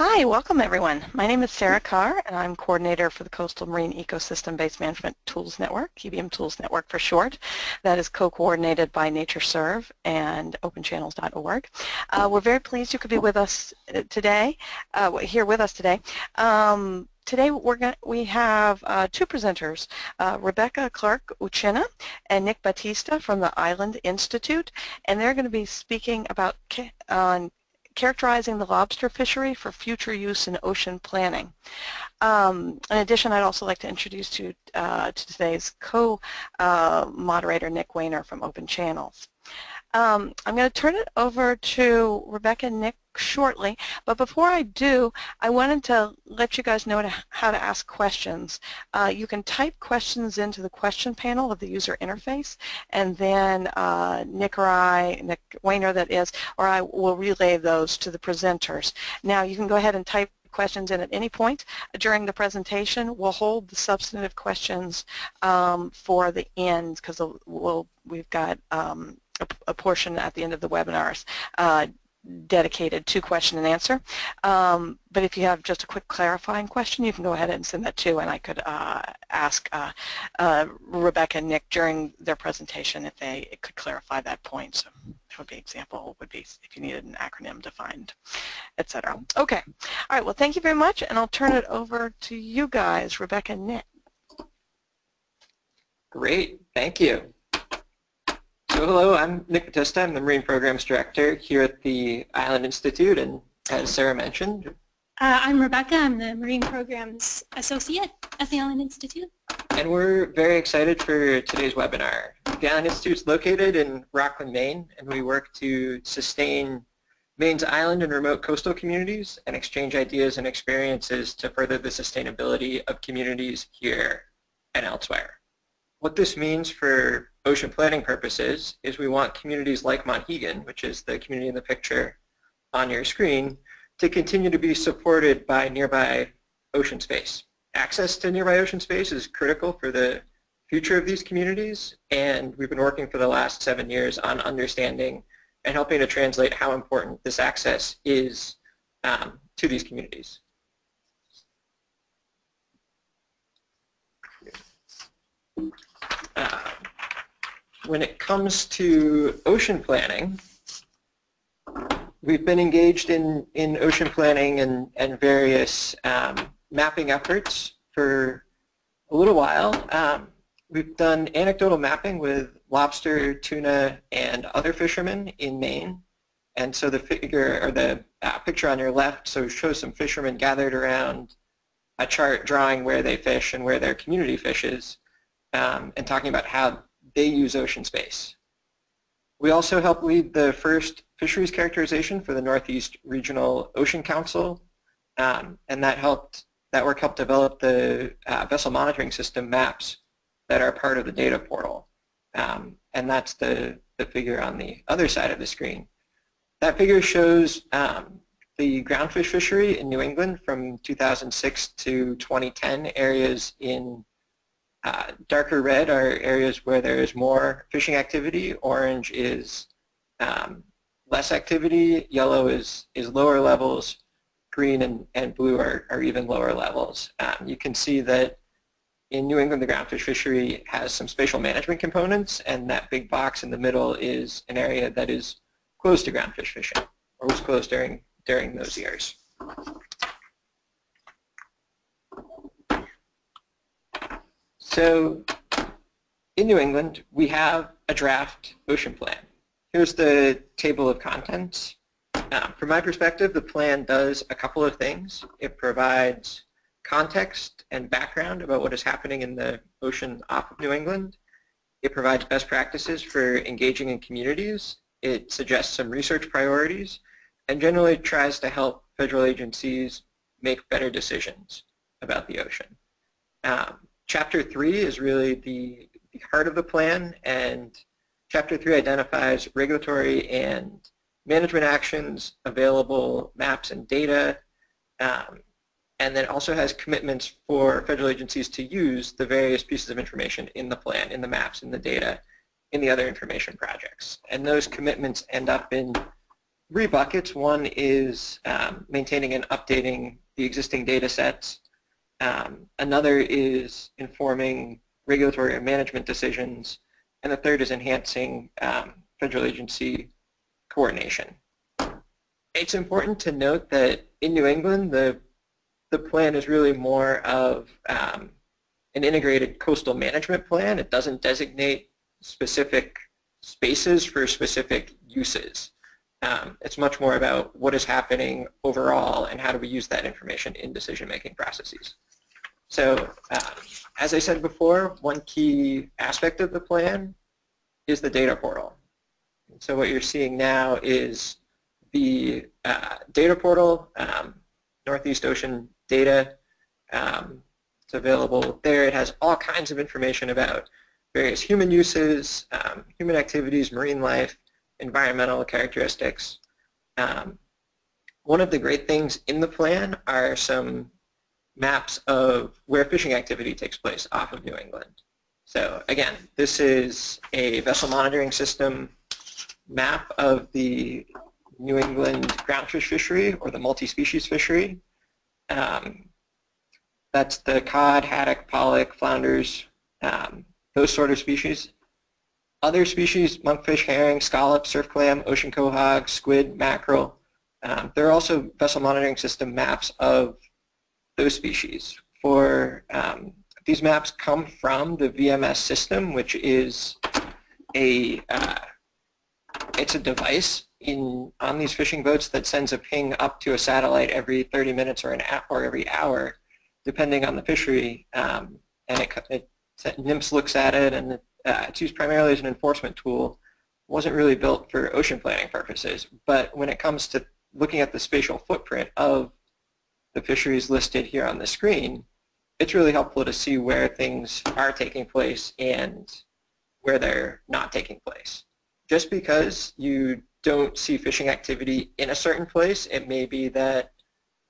Hi, welcome everyone. My name is Sarah Carr and I'm coordinator for the Coastal Marine Ecosystem Based Management Tools Network, EBM Tools Network for short. That is co-coordinated by NatureServe and openchannels.org. Uh, we're very pleased you could be with us uh, today, uh, here with us today. Um, Today we're going we have uh, two presenters, uh, Rebecca Clark Uchenna and Nick Battista from the Island Institute, and they're going to be speaking about on characterizing the lobster fishery for future use in ocean planning. Um, in addition, I'd also like to introduce you uh, to today's co-moderator, uh, Nick Wehner from Open Channels. Um, I'm going to turn it over to Rebecca Nick shortly, but before I do, I wanted to let you guys know how to ask questions. Uh, you can type questions into the question panel of the user interface, and then uh, Nick or I, Nick Wehner that is, or I will relay those to the presenters. Now you can go ahead and type questions in at any point during the presentation. We'll hold the substantive questions um, for the end because we'll, we've got um, a, a, portion at the end of the webinars uh, dedicated to question and answer. Um, but if you have just a quick clarifying question, you can go ahead and send that too, and I could uh, ask uh, uh, Rebecca and Nick during their presentation if they could clarify that point. So that would be example would be if you needed an acronym defined, etc. Okay. All right. Well, thank you very much, and I'll turn it over to you guys, Rebecca and Nick. Great. Thank you. So hello, I'm Nick Battista. I'm the Marine Programs Director here at the Island Institute, and as Sarah mentioned, uh, I'm Rebecca. I'm the Marine Programs Associate at the Island Institute. And we're very excited for today's webinar. The Island Institute is located in Rockland, Maine, and we work to sustain Maine's island and remote coastal communities and exchange ideas and experiences to further the sustainability of communities here and elsewhere. What this means for ocean planning purposes is we want communities like Monhegan, which is the community in the picture on your screen, to continue to be supported by nearby ocean space. Access to nearby ocean space is critical for the future of these communities, and we've been working for the last seven years on understanding and helping to translate how important this access is um, to these communities. Uh, when it comes to ocean planning, we've been engaged in, in ocean planning and, and various um, mapping efforts for a little while. Um, we've done anecdotal mapping with lobster, tuna, and other fishermen in Maine. And so the figure or the uh, picture on your left so shows some fishermen gathered around a chart drawing where they fish and where their community fishes um, and talking about how they use ocean space. We also helped lead the first fisheries characterization for the Northeast Regional Ocean Council, um, and that helped that work helped develop the uh, vessel monitoring system maps that are part of the data portal. Um, and that's the, the figure on the other side of the screen. That figure shows um, the groundfish fishery in New England from 2006 to 2010, areas in uh, darker red are areas where there is more fishing activity. Orange is um, less activity. Yellow is, is lower levels. Green and, and blue are, are even lower levels. Um, you can see that in New England, the groundfish fishery has some spatial management components, and that big box in the middle is an area that is close to groundfish fishing, or was closed during, during those years. So in New England, we have a draft ocean plan. Here's the table of contents. Uh, from my perspective, the plan does a couple of things. It provides context and background about what is happening in the ocean off of New England. It provides best practices for engaging in communities. It suggests some research priorities and generally tries to help federal agencies make better decisions about the ocean. Um, Chapter 3 is really the, the heart of the plan, and Chapter 3 identifies regulatory and management actions, available maps and data, um, and then also has commitments for federal agencies to use the various pieces of information in the plan, in the maps, in the data, in the other information projects. And those commitments end up in three buckets. One is um, maintaining and updating the existing data sets. Um, another is informing regulatory and management decisions. And the third is enhancing um, federal agency coordination. It's important to note that in New England, the, the plan is really more of um, an integrated coastal management plan. It doesn't designate specific spaces for specific uses. Um, it's much more about what is happening overall and how do we use that information in decision-making processes. So um, as I said before, one key aspect of the plan is the data portal. So what you're seeing now is the uh, data portal, um, Northeast Ocean data. Um, it's available there. It has all kinds of information about various human uses, um, human activities, marine life, environmental characteristics. Um, one of the great things in the plan are some maps of where fishing activity takes place off of New England. So again, this is a vessel monitoring system map of the New England groundfish fishery or the multi-species fishery. Um, that's the cod, haddock, pollock, flounders, um, those sort of species. Other species, monkfish, herring, scallop, surf clam, ocean quahog, squid, mackerel. Um, there are also vessel monitoring system maps of those species. For um, these maps come from the VMS system, which is a uh, it's a device in on these fishing boats that sends a ping up to a satellite every 30 minutes or an or every hour, depending on the fishery. Um, and it, it, NMFS looks at it, and it, uh, it's used primarily as an enforcement tool. Wasn't really built for ocean planning purposes, but when it comes to looking at the spatial footprint of the fisheries listed here on the screen, it's really helpful to see where things are taking place and where they're not taking place. Just because you don't see fishing activity in a certain place, it may be that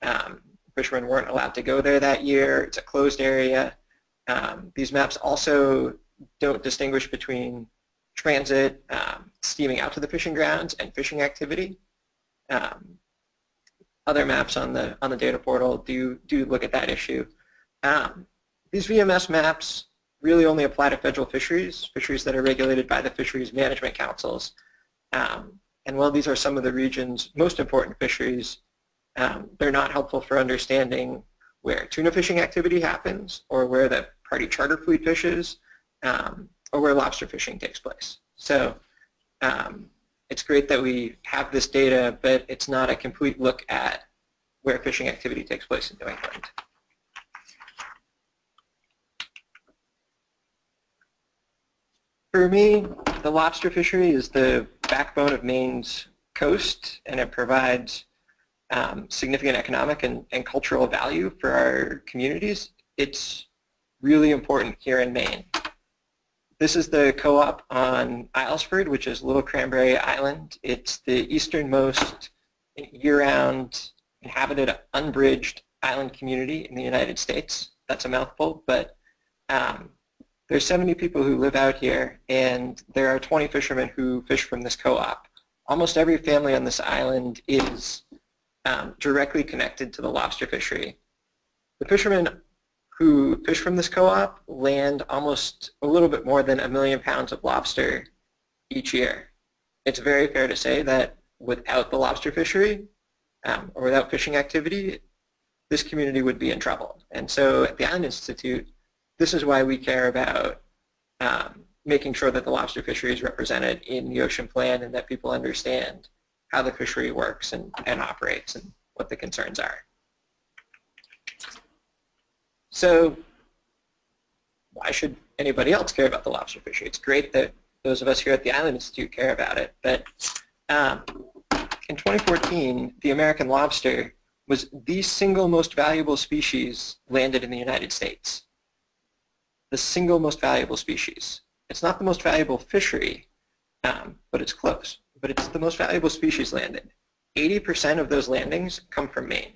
um, fishermen weren't allowed to go there that year, it's a closed area. Um, these maps also don't distinguish between transit, um, steaming out to the fishing grounds, and fishing activity. Um, other maps on the on the data portal do do look at that issue. Um, these VMS maps really only apply to federal fisheries, fisheries that are regulated by the fisheries management councils. Um, and while these are some of the region's most important fisheries, um, they're not helpful for understanding where tuna fishing activity happens or where the party charter fleet fishes um, or where lobster fishing takes place. So um, it's great that we have this data, but it's not a complete look at where fishing activity takes place in New England. For me, the lobster fishery is the backbone of Maine's coast, and it provides um, significant economic and, and cultural value for our communities. It's really important here in Maine. This is the co-op on Islesford, which is Little Cranberry Island. It's the easternmost year-round inhabited unbridged island community in the United States. That's a mouthful, but um, there's 70 people who live out here, and there are 20 fishermen who fish from this co-op. Almost every family on this island is um, directly connected to the lobster fishery. The fishermen who fish from this co-op land almost a little bit more than a million pounds of lobster each year. It's very fair to say that without the lobster fishery um, or without fishing activity, this community would be in trouble. And so at the Island Institute, this is why we care about um, making sure that the lobster fishery is represented in the ocean plan and that people understand how the fishery works and, and operates and what the concerns are. So why should anybody else care about the lobster fishery? It's great that those of us here at the Island Institute care about it, but um, in 2014, the American lobster was the single most valuable species landed in the United States. The single most valuable species. It's not the most valuable fishery, um, but it's close. But it's the most valuable species landed. 80% of those landings come from Maine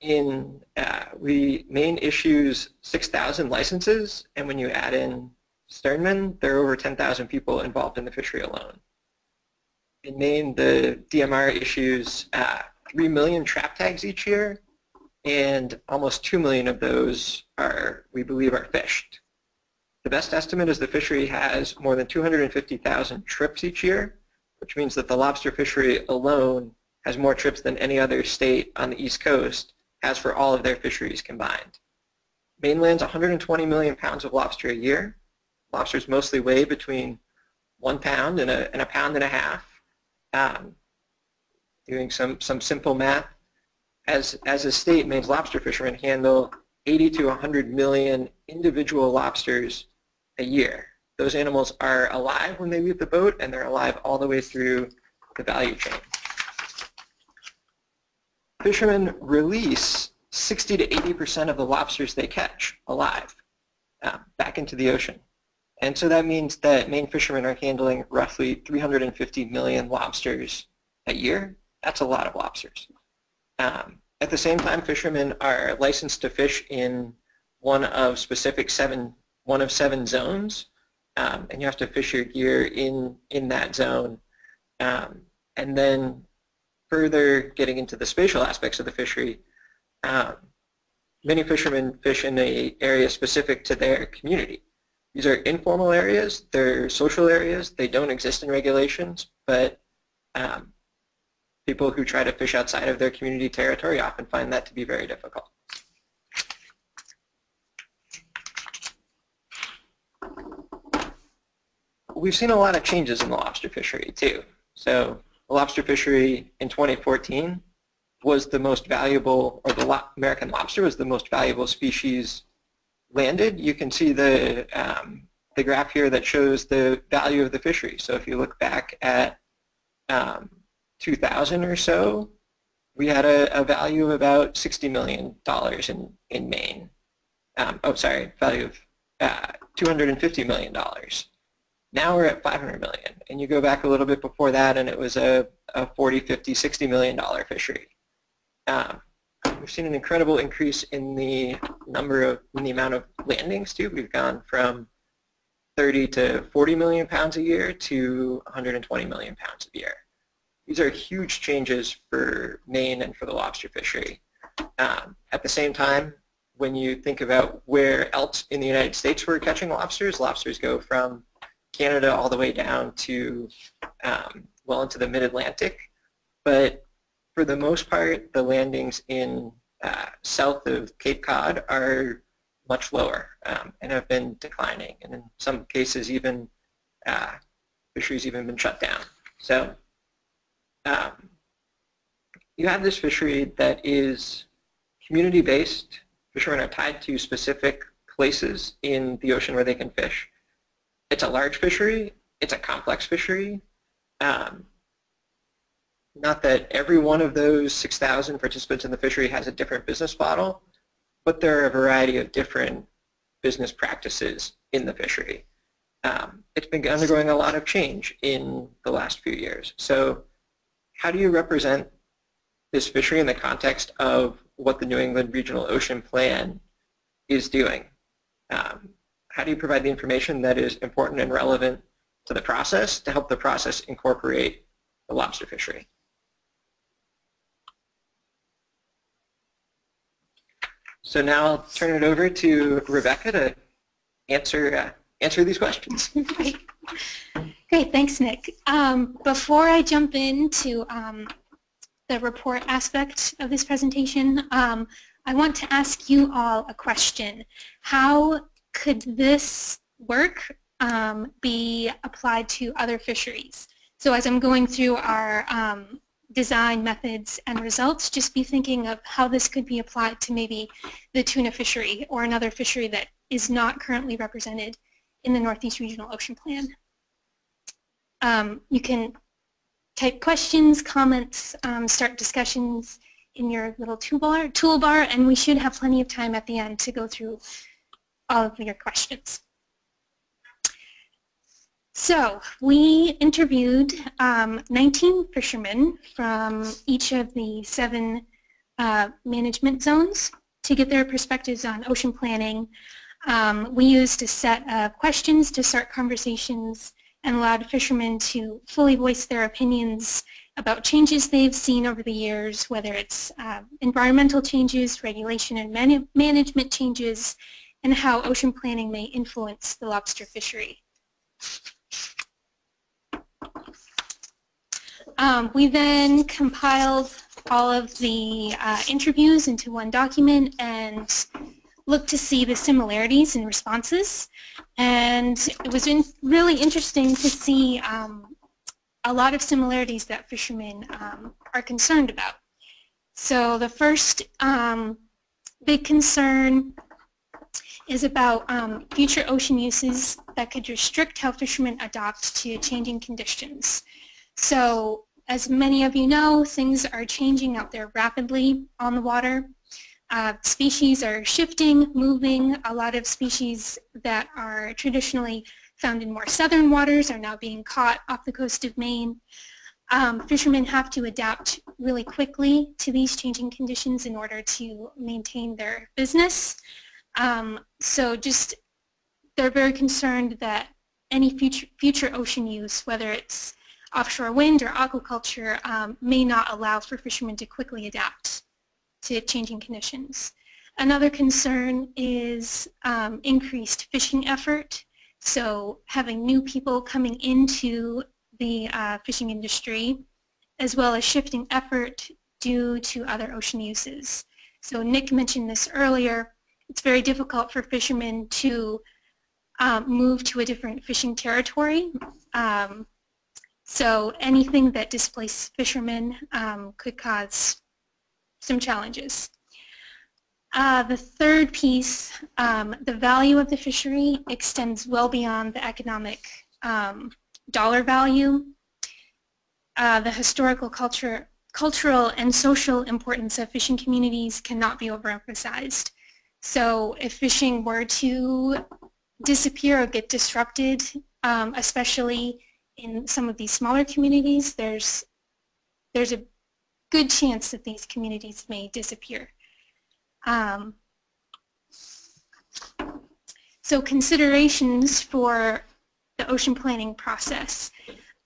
in uh, we Maine issues 6,000 licenses, and when you add in sternmen, there are over 10,000 people involved in the fishery alone. in Maine, the DMR issues uh, 3 million trap tags each year, and almost 2 million of those are, we believe, are fished. The best estimate is the fishery has more than 250,000 trips each year, which means that the lobster fishery alone has more trips than any other state on the East Coast has for all of their fisheries combined. Maine lands 120 million pounds of lobster a year. Lobsters mostly weigh between one pound and a, and a pound and a half. Um, doing some, some simple math, as, as a state, Maine's lobster fishermen handle 80 to 100 million individual lobsters a year. Those animals are alive when they leave the boat, and they're alive all the way through the value chain. Fishermen release 60 to 80% of the lobsters they catch alive uh, back into the ocean. And so that means that Maine fishermen are handling roughly 350 million lobsters a year. That's a lot of lobsters. Um, at the same time, fishermen are licensed to fish in one of specific seven, one of seven zones, um, and you have to fish your gear in in that zone. Um, and then further getting into the spatial aspects of the fishery, um, many fishermen fish in an area specific to their community. These are informal areas, they're social areas, they don't exist in regulations, but um, people who try to fish outside of their community territory often find that to be very difficult. We've seen a lot of changes in the lobster fishery too. So lobster fishery in 2014 was the most valuable, or the American lobster was the most valuable species landed. You can see the, um, the graph here that shows the value of the fishery. So if you look back at um, 2000 or so, we had a, a, value of about $60 million in, in Maine. Um, oh, sorry, value of uh, $250 million. Now we're at 500 million. And you go back a little bit before that and it was a, a 40, 50, 60 million dollar fishery. Um, we've seen an incredible increase in the number of, in the amount of landings too. We've gone from 30 to 40 million pounds a year to 120 million pounds a year. These are huge changes for Maine and for the lobster fishery. Um, at the same time, when you think about where else in the United States we're catching lobsters, lobsters go from Canada all the way down to um, well into the mid-Atlantic. But for the most part, the landings in uh, south of Cape Cod are much lower um, and have been declining, and in some cases even uh, fisheries even been shut down. So um, you have this fishery that is community-based. Fishermen are tied to specific places in the ocean where they can fish it's a large fishery, it's a complex fishery. Um, not that every one of those 6,000 participants in the fishery has a different business model, but there are a variety of different business practices in the fishery. Um, it's been undergoing a lot of change in the last few years. So how do you represent this fishery in the context of what the New England Regional Ocean Plan is doing? Um, how do you provide the information that is important and relevant to the process to help the process incorporate the lobster fishery? So now I'll turn it over to Rebecca to answer uh, answer these questions. Great. Great, thanks, Nick. Um, before I jump into um, the report aspect of this presentation, um, I want to ask you all a question. How could this work um, be applied to other fisheries? So as I'm going through our um, design methods and results, just be thinking of how this could be applied to maybe the tuna fishery or another fishery that is not currently represented in the Northeast Regional Ocean Plan. Um, you can type questions, comments, um, start discussions in your little toolbar, toolbar, and we should have plenty of time at the end to go through all of your questions. So we interviewed um, 19 fishermen from each of the seven uh, management zones to get their perspectives on ocean planning. Um, we used a set of questions to start conversations and allowed fishermen to fully voice their opinions about changes they've seen over the years, whether it's uh, environmental changes, regulation and man management changes, and how ocean planning may influence the lobster fishery. Um, we then compiled all of the uh, interviews into one document and looked to see the similarities in responses. And it was in really interesting to see um, a lot of similarities that fishermen um, are concerned about. So the first um, big concern is about um, future ocean uses that could restrict how fishermen adapt to changing conditions. So as many of you know, things are changing out there rapidly on the water. Uh, species are shifting, moving. A lot of species that are traditionally found in more southern waters are now being caught off the coast of Maine. Um, fishermen have to adapt really quickly to these changing conditions in order to maintain their business. Um, so just they're very concerned that any future, future ocean use, whether it's offshore wind or aquaculture, um, may not allow for fishermen to quickly adapt to changing conditions. Another concern is um, increased fishing effort. So having new people coming into the uh, fishing industry, as well as shifting effort due to other ocean uses. So Nick mentioned this earlier, it's very difficult for fishermen to um, move to a different fishing territory. Um, so anything that displaces fishermen um, could cause some challenges. Uh, the third piece, um, the value of the fishery extends well beyond the economic um, dollar value. Uh, the historical culture, cultural and social importance of fishing communities cannot be overemphasized. So if fishing were to disappear or get disrupted, um, especially in some of these smaller communities, there's, there's a good chance that these communities may disappear. Um, so considerations for the ocean planning process.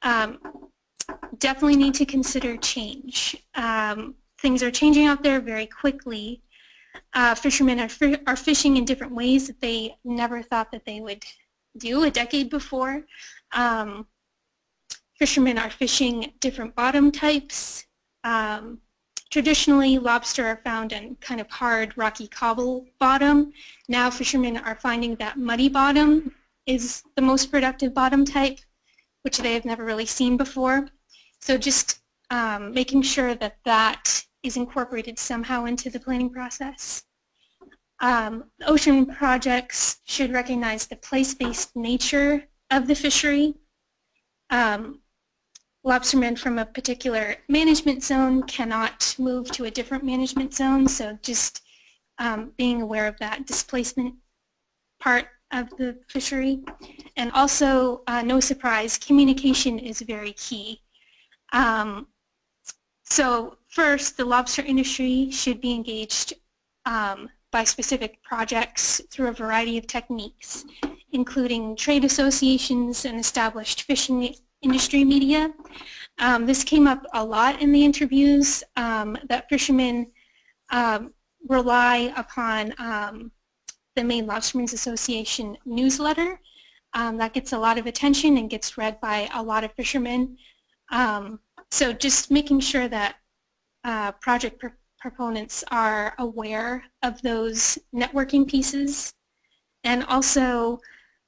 Um, definitely need to consider change. Um, things are changing out there very quickly uh, fishermen are, are fishing in different ways that they never thought that they would do a decade before. Um, fishermen are fishing different bottom types. Um, traditionally, lobster are found in kind of hard, rocky cobble bottom. Now fishermen are finding that muddy bottom is the most productive bottom type, which they have never really seen before. So just um, making sure that that is incorporated somehow into the planning process. Um, ocean projects should recognize the place-based nature of the fishery. Um, lobstermen from a particular management zone cannot move to a different management zone, so just um, being aware of that displacement part of the fishery. And also, uh, no surprise, communication is very key. Um, so first, the lobster industry should be engaged um, by specific projects through a variety of techniques, including trade associations and established fishing industry media. Um, this came up a lot in the interviews um, that fishermen um, rely upon um, the Maine Lobstermen's Association newsletter. Um, that gets a lot of attention and gets read by a lot of fishermen. So just making sure that uh, project pr proponents are aware of those networking pieces and also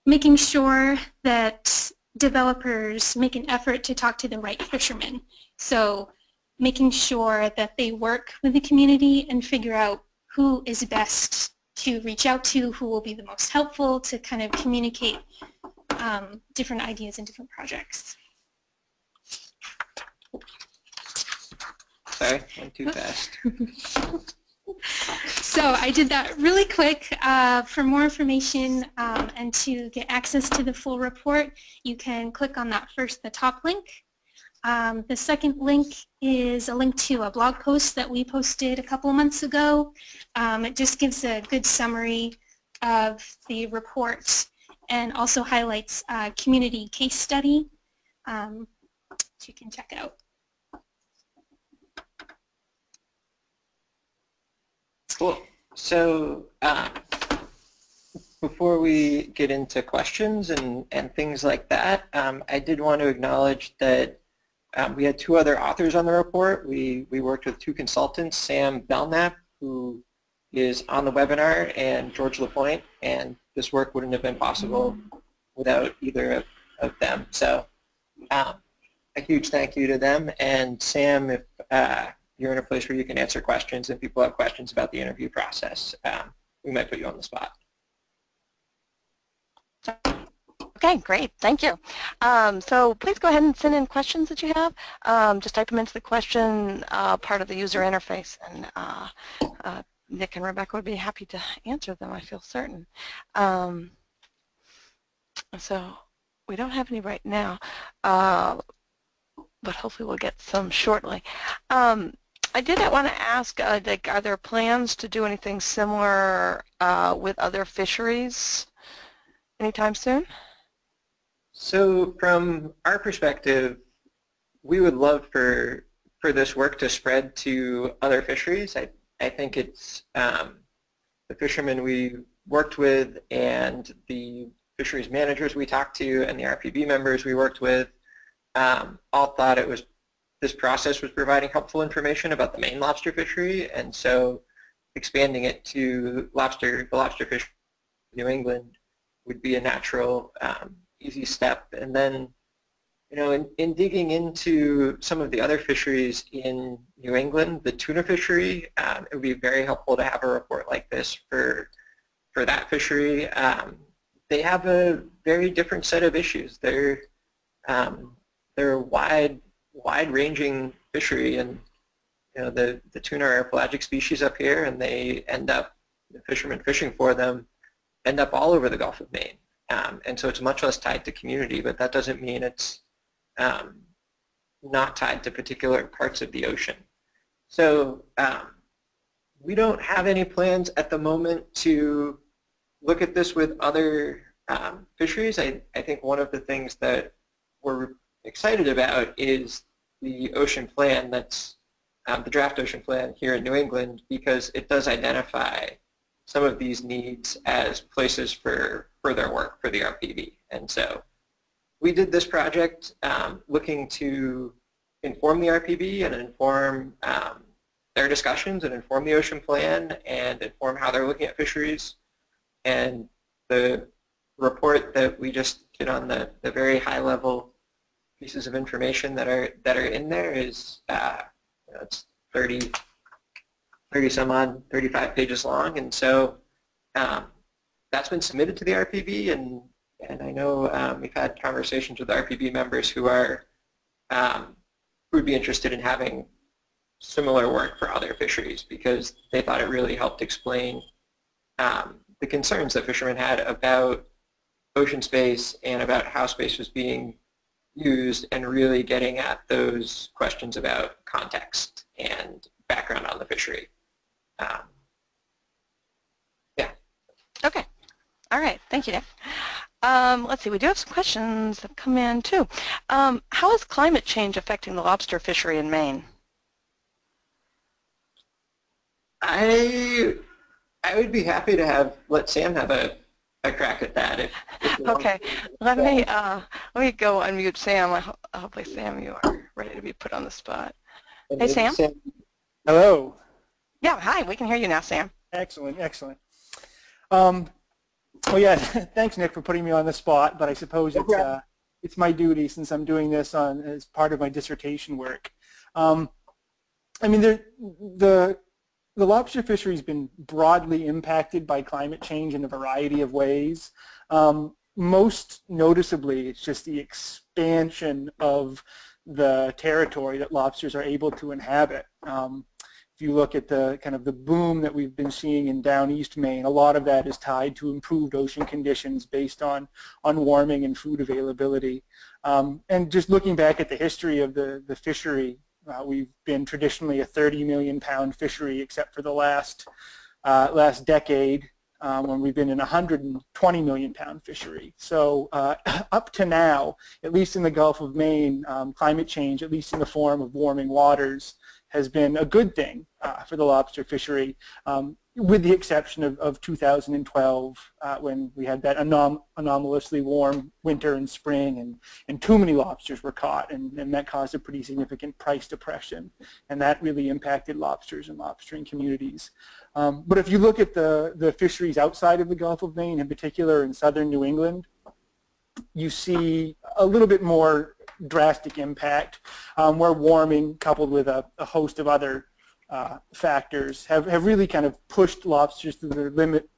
making sure that developers make an effort to talk to the right fishermen. So making sure that they work with the community and figure out who is best to reach out to, who will be the most helpful to kind of communicate um, different ideas and different projects. Sorry, went too fast. so I did that really quick. Uh, for more information um, and to get access to the full report, you can click on that first, the top link. Um, the second link is a link to a blog post that we posted a couple of months ago. Um, it just gives a good summary of the report and also highlights a community case study, um, which you can check out. Cool. So uh, before we get into questions and, and things like that, um, I did want to acknowledge that um, we had two other authors on the report. We, we worked with two consultants, Sam Belknap, who is on the webinar, and George Lapointe, and this work wouldn't have been possible without either of, of them. So um, a huge thank you to them. And Sam, if uh, you're in a place where you can answer questions and people have questions about the interview process, um, we might put you on the spot. Okay, great. Thank you. Um, so please go ahead and send in questions that you have. Um, just type them into the question uh, part of the user interface, and uh, uh, Nick and Rebecca would be happy to answer them, I feel certain. Um, so we don't have any right now, uh, but hopefully we'll get some shortly. I did not want to ask, uh, like, are there plans to do anything similar uh, with other fisheries anytime soon? So from our perspective, we would love for for this work to spread to other fisheries. I, I think it's um, the fishermen we worked with and the fisheries managers we talked to and the RPB members we worked with um, all thought it was this process was providing helpful information about the Maine lobster fishery and so expanding it to lobster the lobster fishery in New England would be a natural um, easy step. And then, you know, in, in digging into some of the other fisheries in New England, the tuna fishery, um, it would be very helpful to have a report like this for, for that fishery. Um, they have a very different set of issues. They're, um, they're a wide, wide-ranging fishery, and you know, the, the tuna are pelagic species up here, and they end up, the fishermen fishing for them end up all over the Gulf of Maine. Um, and so it's much less tied to community, but that doesn't mean it's um, not tied to particular parts of the ocean. So um, we don't have any plans at the moment to look at this with other um, fisheries. I, I think one of the things that we're excited about is the ocean plan that's um, the draft ocean plan here in New England because it does identify some of these needs as places for further work for the RPB. And so we did this project um, looking to inform the RPB and inform um, their discussions and inform the ocean plan and inform how they're looking at fisheries. And the report that we just did on the, the very high level pieces of information that are that are in there is uh, you know, it's 30 30 some odd, 35 pages long, and so um, that's been submitted to the RPB, and and I know um, we've had conversations with RPB members who are um, who would be interested in having similar work for other fisheries because they thought it really helped explain um, the concerns that fishermen had about ocean space and about how space was being used and really getting at those questions about context and background on the fishery. Um, yeah. Okay. All right. Thank you, Nick. Um, let's see. We do have some questions that come in, too. Um, how is climate change affecting the lobster fishery in Maine? I I would be happy to have let Sam have a, a crack at that. If, if okay, let me uh, let me go unmute Sam. I ho hopefully, Sam, you are ready to be put on the spot. Hey, Sam. Sam. Hello. Yeah, hi, we can hear you now, Sam. Excellent, excellent. Um, well, yeah, thanks, Nick, for putting me on the spot, but I suppose it's, uh, it's my duty since I'm doing this on as part of my dissertation work. Um, I mean, the, the, the lobster fishery has been broadly impacted by climate change in a variety of ways. Um, most noticeably, it's just the expansion of the territory that lobsters are able to inhabit. Um, if you look at the kind of the boom that we've been seeing in down east Maine, a lot of that is tied to improved ocean conditions based on, on warming and food availability. Um, and just looking back at the history of the, the fishery, uh, we've been traditionally a 30 million pound fishery except for the last, uh, last decade. um, when we've been in a 120 million pound fishery. So uh, up to now, at least in the Gulf of Maine, um, climate change, at least in the form of warming waters, has been a good thing uh, for the lobster fishery, um, with the exception of, of 2012 uh, when we had that anom anomalously warm winter and spring and, and too many lobsters were caught and, and that caused a pretty significant price depression and that really impacted lobsters and lobstering communities. Um, but if you look at the, the fisheries outside of the Gulf of Maine, in particular in southern New England, you see a little bit more drastic impact um, where warming coupled with a, a host of other uh, factors have, have really kind of pushed lobsters to their limits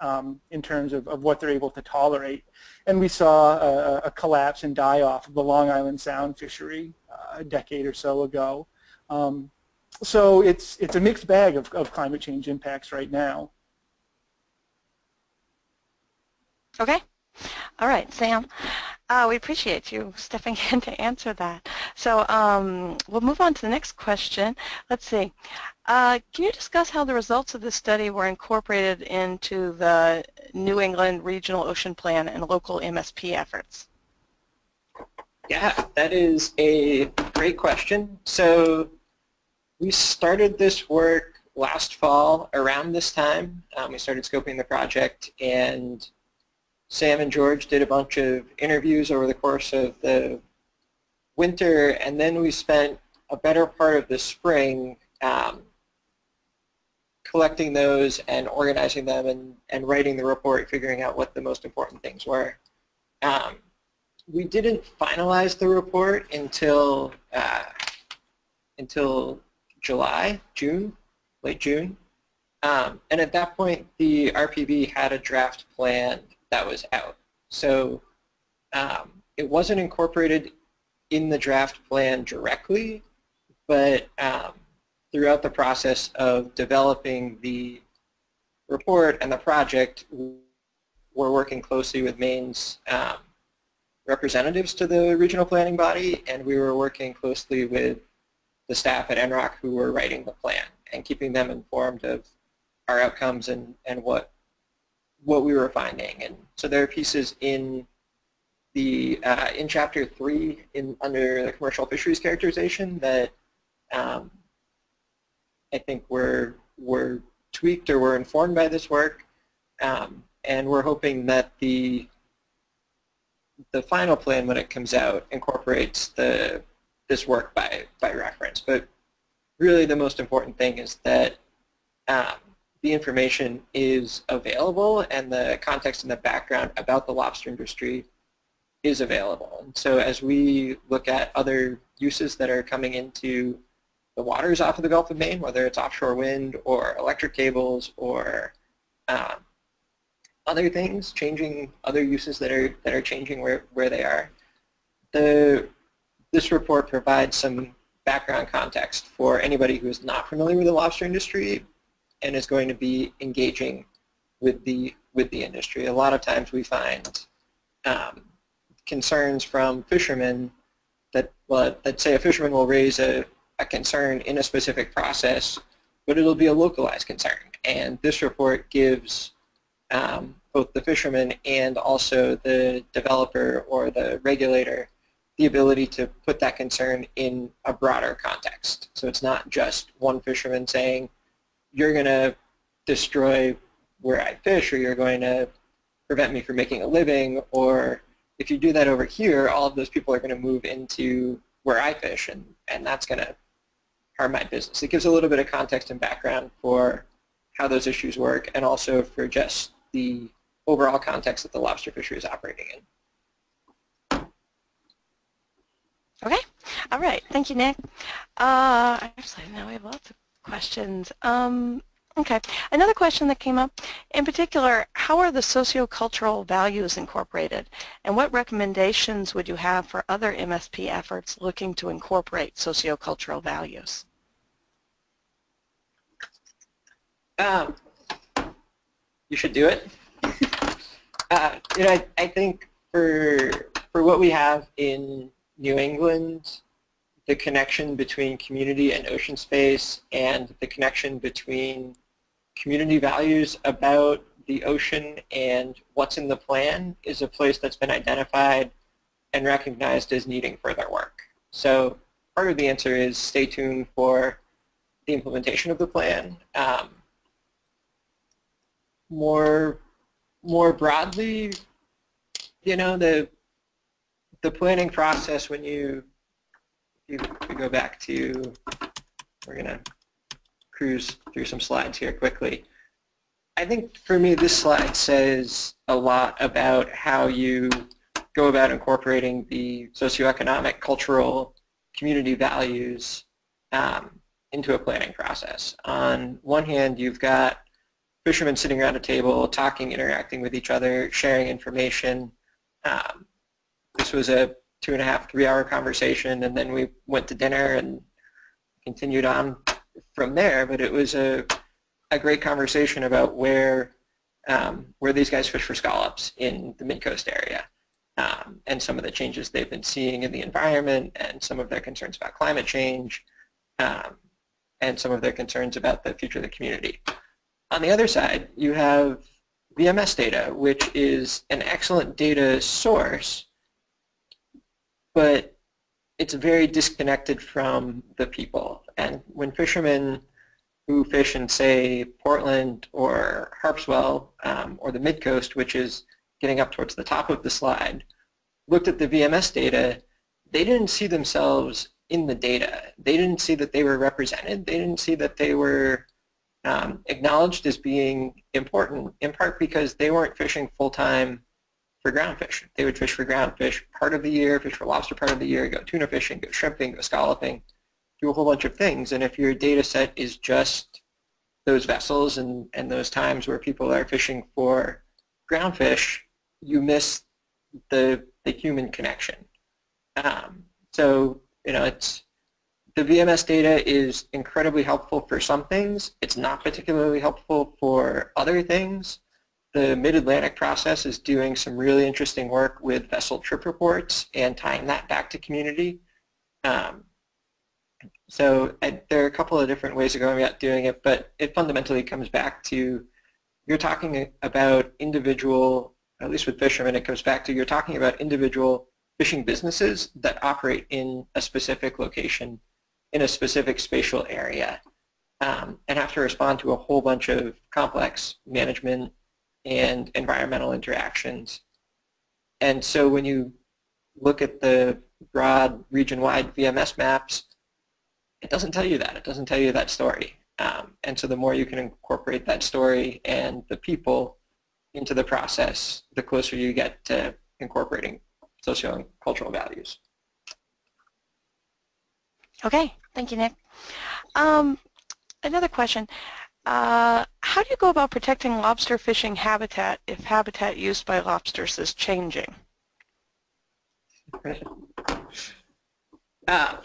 um, in terms of, of what they're able to tolerate. And we saw a, a collapse and die-off of the Long Island Sound fishery uh, a decade or so ago. Um, so it's, it's a mixed bag of, of climate change impacts right now. Okay. All right, Sam. Uh, we appreciate you stepping in to answer that. So um, we'll move on to the next question. Let's see. Uh, can you discuss how the results of this study were incorporated into the New England Regional Ocean Plan and local MSP efforts? Yeah, that is a great question. So we started this work last fall around this time. Um, we started scoping the project and Sam and George did a bunch of interviews over the course of the winter and then we spent a better part of the spring um, collecting those and organizing them and, and writing the report, figuring out what the most important things were. Um, we didn't finalize the report until uh, until July, June, late June. Um, and at that point, the RPB had a draft plan that was out. So um, it wasn't incorporated in the draft plan directly, but um, throughout the process of developing the report and the project, we're working closely with Maine's um, representatives to the regional planning body, and we were working closely with the staff at NROC who were writing the plan and keeping them informed of our outcomes and, and what what we were finding. And so there are pieces in the uh, in chapter three in under the commercial fisheries characterization that um, I think were were tweaked or were informed by this work, um, and we're hoping that the the final plan when it comes out incorporates the this work by, by reference. But really the most important thing is that um, the information is available and the context and the background about the lobster industry is available. And so as we look at other uses that are coming into the waters off of the Gulf of Maine, whether it's offshore wind or electric cables or um, other things, changing other uses that are that are changing where, where they are, the this report provides some background context for anybody who is not familiar with the lobster industry and is going to be engaging with the with the industry. A lot of times we find um, concerns from fishermen that well, that say a fisherman will raise a, a concern in a specific process, but it'll be a localized concern. And this report gives um, both the fisherman and also the developer or the regulator the ability to put that concern in a broader context. So it's not just one fisherman saying, you're going to destroy where I fish or you're going to prevent me from making a living or if you do that over here, all of those people are going to move into where I fish and, and that's going to harm my business. It gives a little bit of context and background for how those issues work and also for just the overall context that the lobster fishery is operating in. Okay. All right. Thank you, Nick. Uh, actually, now we have lots of questions. Um, okay. Another question that came up, in particular, how are the sociocultural values incorporated? And what recommendations would you have for other MSP efforts looking to incorporate sociocultural values? Um, you should do it. uh, you know, I, I think for for what we have in New England, the connection between community and ocean space and the connection between community values about the ocean and what's in the plan is a place that's been identified and recognized as needing further work. So part of the answer is stay tuned for the implementation of the plan. Um, more, more broadly, you know, the the planning process when you you, we go back to we're gonna cruise through some slides here quickly. I think for me this slide says a lot about how you go about incorporating the socioeconomic, cultural, community values um, into a planning process. On one hand, you've got fishermen sitting around a table, talking, interacting with each other, sharing information. Um, this was a two and a half, three hour conversation, and then we went to dinner and continued on from there. But it was a, a great conversation about where um, where these guys fish for scallops in the mid-coast area um, and some of the changes they've been seeing in the environment and some of their concerns about climate change um, and some of their concerns about the future of the community. On the other side, you have VMS data, which is an excellent data source, but it's very disconnected from the people. And when fishermen who fish in, say, Portland or Harpswell um, or the Midcoast, which is getting up towards the top of the slide, looked at the VMS data, they didn't see themselves in the data. They didn't see that they were represented. They didn't see that they were um, acknowledged as being important, in part because they weren't fishing full-time for groundfish. They would fish for groundfish part of the year, fish for lobster part of the year, go tuna fishing, go shrimping, go scalloping, do a whole bunch of things. And if your data set is just those vessels and, and those times where people are fishing for groundfish, you miss the, the human connection. Um, so, you know, it's the VMS data is incredibly helpful for some things. It's not particularly helpful for other things the Mid-Atlantic process is doing some really interesting work with vessel trip reports and tying that back to community. Um, so I, there are a couple of different ways of going about doing it, but it fundamentally comes back to you're talking about individual, at least with fishermen, it comes back to you're talking about individual fishing businesses that operate in a specific location, in a specific spatial area, um, and have to respond to a whole bunch of complex management and environmental interactions. And so when you look at the broad region-wide VMS maps, it doesn't tell you that. It doesn't tell you that story. Um, and so the more you can incorporate that story and the people into the process, the closer you get to incorporating socio and cultural values. Okay, thank you, Nick. Um, another question. Uh, how do you go about protecting lobster fishing habitat if habitat used by lobsters is changing? Uh,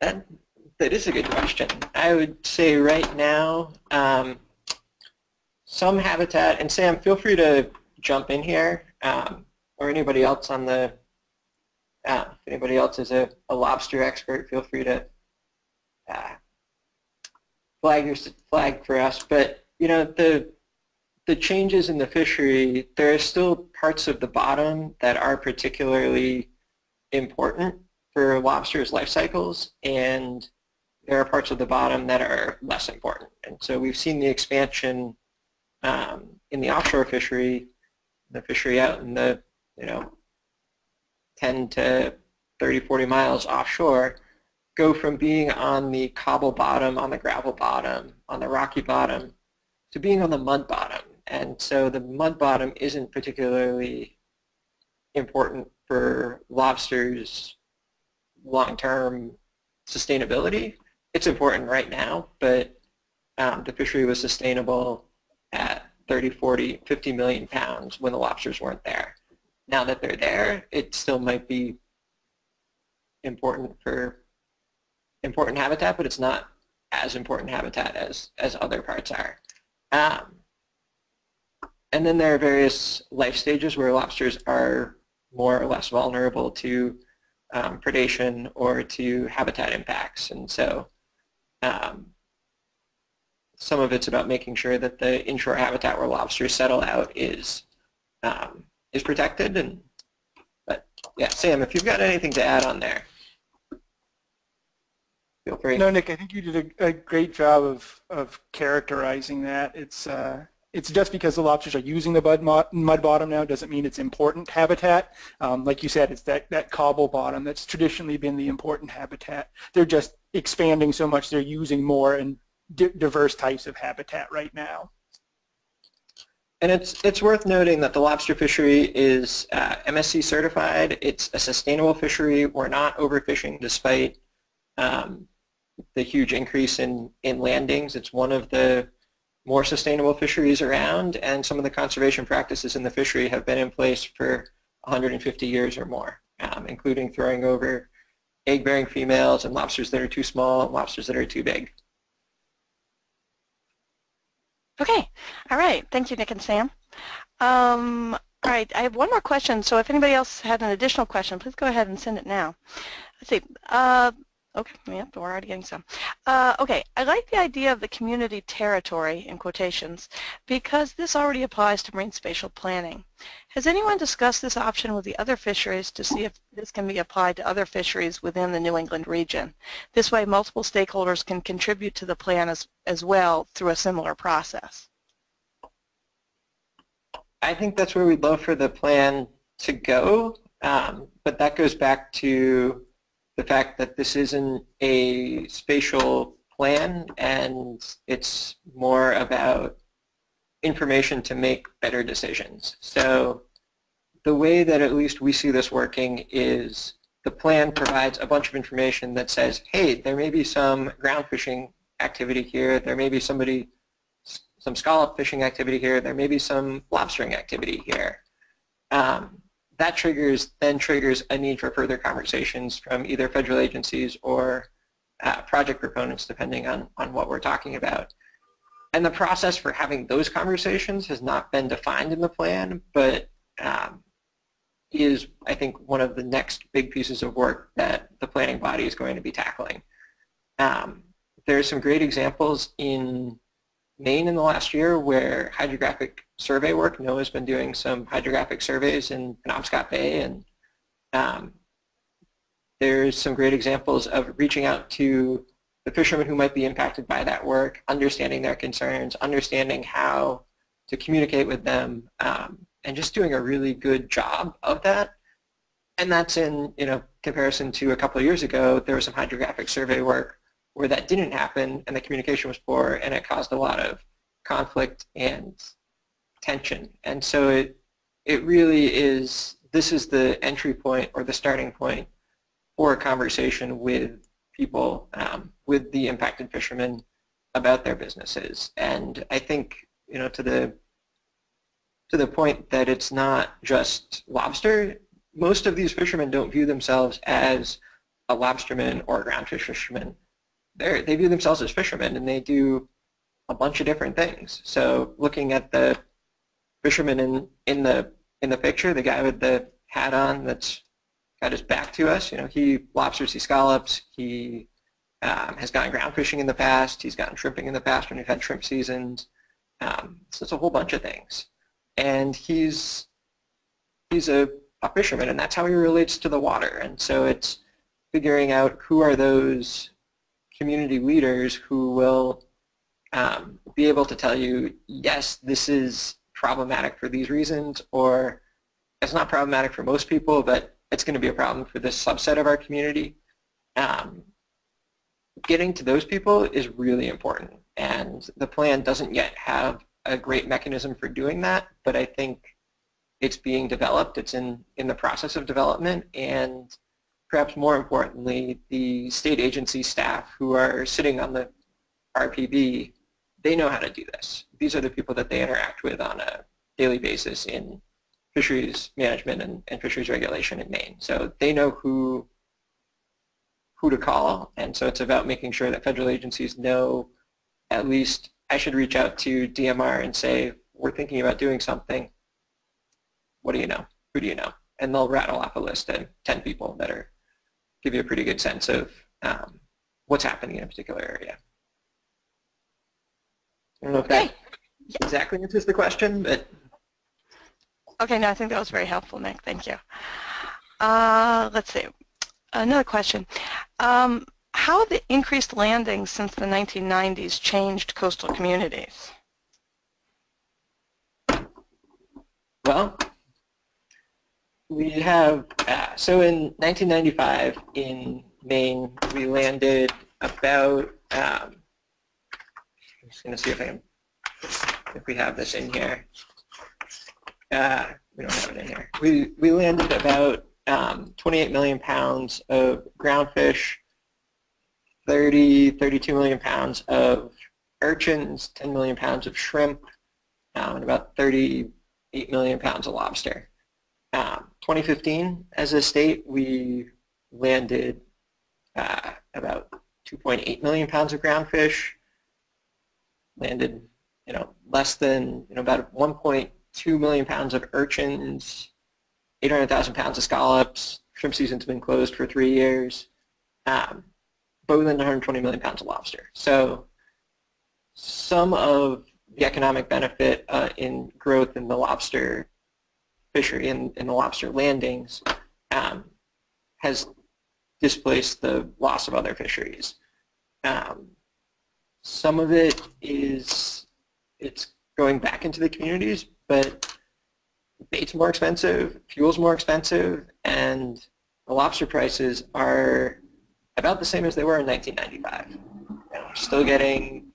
that, that is a good question. I would say right now, um, some habitat, and Sam, feel free to jump in here, um, or anybody else on the, uh, if anybody else is a, a lobster expert, feel free to uh, flag, flag for us. But, you know, the, the changes in the fishery, there are still parts of the bottom that are particularly important for lobsters' life cycles, and there are parts of the bottom that are less important. And so we've seen the expansion um, in the offshore fishery, the fishery out in the, you know, 10 to 30, 40 miles offshore, go from being on the cobble bottom, on the gravel bottom, on the rocky bottom, to being on the mud bottom. And so the mud bottom isn't particularly important for lobsters' long-term sustainability. It's important right now, but um, the fishery was sustainable at 30, 40, 50 million pounds when the lobsters weren't there. Now that they're there, it still might be important for important habitat, but it's not as important habitat as, as other parts are. Um, and then there are various life stages where lobsters are more or less vulnerable to um, predation or to habitat impacts. And so um, some of it's about making sure that the inshore habitat where lobsters settle out is um, is protected. And but yeah, Sam, if you've got anything to add on there, feel free. No, Nick, I think you did a, a great job of, of characterizing that. It's, uh, it's just because the lobsters are using the mud, mud bottom now doesn't mean it's important habitat. Um, like you said, it's that, that cobble bottom that's traditionally been the important habitat. They're just expanding so much, they're using more and di- diverse types of habitat right now. And it's it's worth noting that the lobster fishery is uh, MSC certified. It's a sustainable fishery. We're not overfishing despite um, the huge increase in, in landings. It's one of the more sustainable fisheries around, and some of the conservation practices in the fishery have been in place for 150 years or more, um, including throwing over egg-bearing females and lobsters that are too small and lobsters that are too big. Okay, all right. Thank you, Nick and Sam. Um, all right, I have one more question. So if anybody else had an additional question, please go ahead and send it now. Let's see. Uh, okay, yeah, we're already getting some. Uh, okay, I like the idea of the community territory in quotations because this already applies to marine spatial planning. Has anyone discussed this option with the other fisheries to see if this can be applied to other fisheries within the New England region? This way multiple stakeholders can contribute to the plan as, as well through a similar process. I think that's where we'd love for the plan to go, um, but that goes back to the fact that this isn't a spatial plan and it's more about information to make better decisions. So the way that at least we see this working is the plan provides a bunch of information that says, hey, there may be some ground fishing activity here, there may be somebody, some scallop fishing activity here, there may be some lobstering activity here. Um, that triggers, then triggers a need for further conversations from either federal agencies or uh, project proponents, depending on, on what we're talking about. And the process for having those conversations has not been defined in the plan, but um, is, I think, one of the next big pieces of work that the planning body is going to be tackling. Um, are some great examples in Maine in the last year where hydrographic survey work, NOAA's been doing some hydrographic surveys in Penobscot Bay, and um, there's some great examples of reaching out to the fishermen who might be impacted by that work, understanding their concerns, understanding how to communicate with them, um, and just doing a really good job of that. And that's in you know comparison to a couple of years ago, there was some hydrographic survey work where that didn't happen and the communication was poor and it caused a lot of conflict and tension. And so it it really is this is the entry point or the starting point for a conversation with people, um, with the impacted fishermen about their businesses. And I think you know to the to the point that it's not just lobster. Most of these fishermen don't view themselves as a lobsterman or a groundfish fisherman. They're, they view themselves as fishermen and they do a bunch of different things. So looking at the fisherman in, in the in the picture, the guy with the hat on that's got his back to us, you know, he lobsters, he scallops, he um, has gone ground fishing in the past, he's gone shrimping in the past when we've had shrimp seasons. Um, so it's a whole bunch of things and he's he's a, a fisherman, and that's how he relates to the water. And so it's figuring out who are those community leaders who will um, be able to tell you, yes, this is problematic for these reasons, or it's not problematic for most people, but it's going to be a problem for this subset of our community. Um, getting to those people is really important, and the plan doesn't yet have a great mechanism for doing that, but I think it's being developed. It's in, in the process of development, and perhaps more importantly, the state agency staff who are sitting on the RPB, they know how to do this. These are the people that they interact with on a daily basis in fisheries management and, and fisheries regulation in Maine. So they know who who to call, and so it's about making sure that federal agencies know at least I should reach out to DMR and say, we're thinking about doing something. What do you know? Who do you know? And they'll rattle off a list of 10 people that are give you a pretty good sense of um, what's happening in a particular area. I don't know if Okay. that exactly answers the question, but Okay, no, I think that was very helpful, Nick. Thank you. Uh, let's see. Another question. Um, how have the increased landings since the 1990s changed coastal communities? Well, we have, uh, so in 1995 in Maine, we landed about, um, just going to see if I can, if we have this in here. Uh, we don't have it in here. We, we landed about um, 28 million pounds of groundfish, 30, 32 million pounds of urchins, 10 million pounds of shrimp, um, and about 38 million pounds of lobster. Um, 2015, as a state, we landed uh, about 2.8 million pounds of groundfish, landed, you know, less than, you know, about 1.2 million pounds of urchins, 800,000 pounds of scallops. Shrimp season's been closed for three years. Um, but we landed 120 million pounds of lobster. So some of the economic benefit uh, in growth in the lobster fishery and in, the lobster landings um, has displaced the loss of other fisheries. Um, some of it is it's going back into the communities, but bait's more expensive, fuel's more expensive, and the lobster prices are about the same as they were in 1995. You know, still getting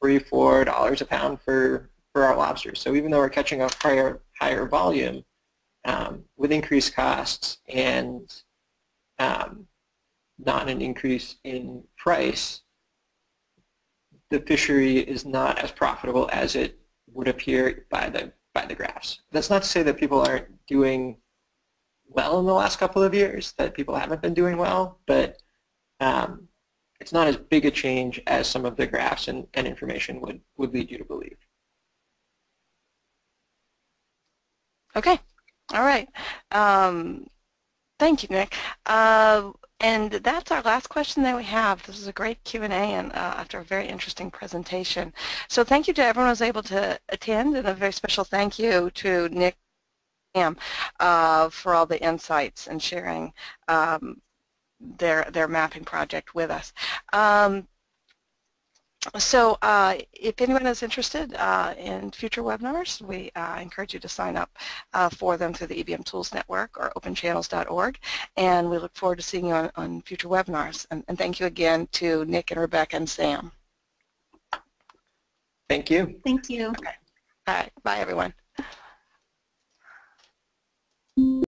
three, four dollars a pound for for our lobsters. So even though we're catching a higher higher volume um, with increased costs and um, not an increase in price, the fishery is not as profitable as it would appear by the by the graphs. That's not to say that people aren't doing well in the last couple of years, that people haven't been doing well, but um, it's not as big a change as some of the graphs and, and information would, would lead you to believe. Okay, all right. Um, thank you, Nick. Uh, and that's our last question that we have. This is a great Q&A and uh, after a very interesting presentation. So thank you to everyone who was able to attend and a very special thank you to Nick uh, for all the insights and sharing um, their their mapping project with us. Um, so uh, if anyone is interested uh, in future webinars, we uh, encourage you to sign up uh, for them through the EBM Tools Network or openchannels.org, and we look forward to seeing you on, on future webinars. And, and, thank you again to Nick and Rebecca and Sam. Thank you. Thank you. Okay. All right. Bye, everyone.